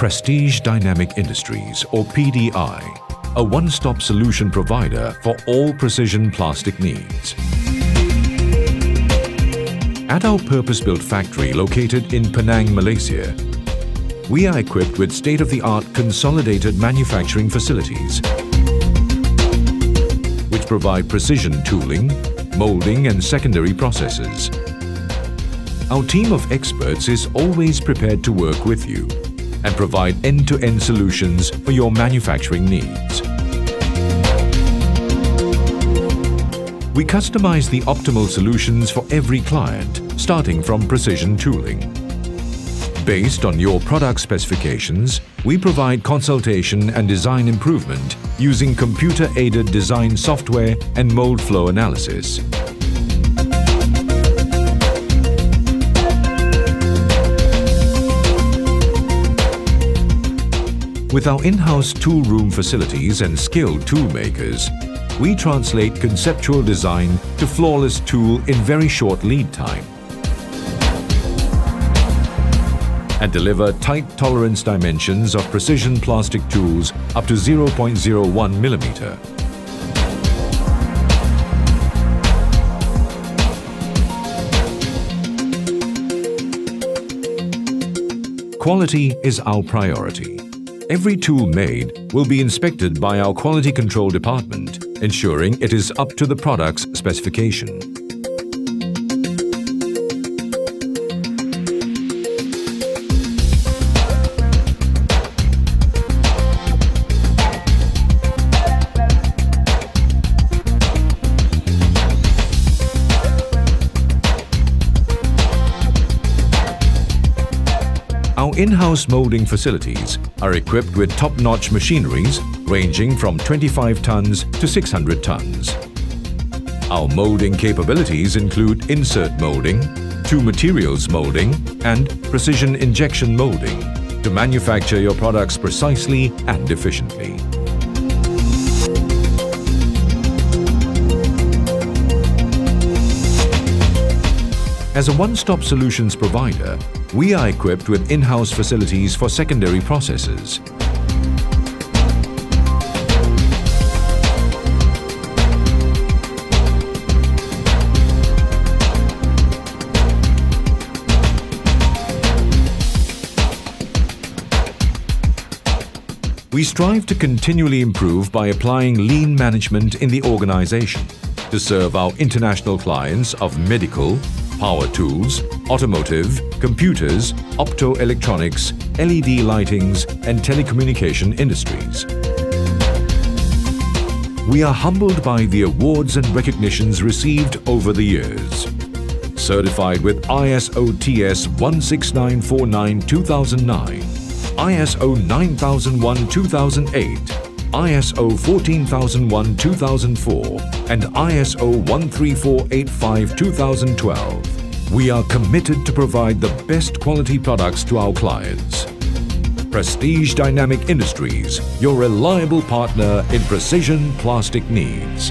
Prestige Dynamic Industries or PDI, a one-stop solution provider for all precision plastic needs. At our purpose-built factory located in Penang, Malaysia, we are equipped with state-of-the-art consolidated manufacturing facilities which provide precision tooling, molding and secondary processes. Our team of experts is always prepared to work with you and provide end-to-end -end solutions for your manufacturing needs. We customize the optimal solutions for every client, starting from precision tooling. Based on your product specifications, we provide consultation and design improvement using computer-aided design software and mold flow analysis. With our in-house tool room facilities and skilled tool makers, we translate conceptual design to flawless tool in very short lead time and deliver tight tolerance dimensions of precision plastic tools up to 0.01 millimeter. Quality is our priority. Every tool made will be inspected by our quality control department, ensuring it is up to the product's specification. Our in-house molding facilities are equipped with top-notch machineries ranging from 25 tons to 600 tons. Our molding capabilities include insert molding, two materials molding and precision injection molding to manufacture your products precisely and efficiently. As a one-stop solutions provider, we are equipped with in-house facilities for secondary processes. We strive to continually improve by applying lean management in the organization to serve our international clients of medical, power tools, automotive, computers, optoelectronics, LED lightings and telecommunication industries. We are humbled by the awards and recognitions received over the years. Certified with ISO TS 16949-2009, ISO 9001-2008, ISO 14001-2004 and ISO 13485-2012. We are committed to provide the best quality products to our clients. Prestige Dynamic Industries, your reliable partner in precision plastic needs.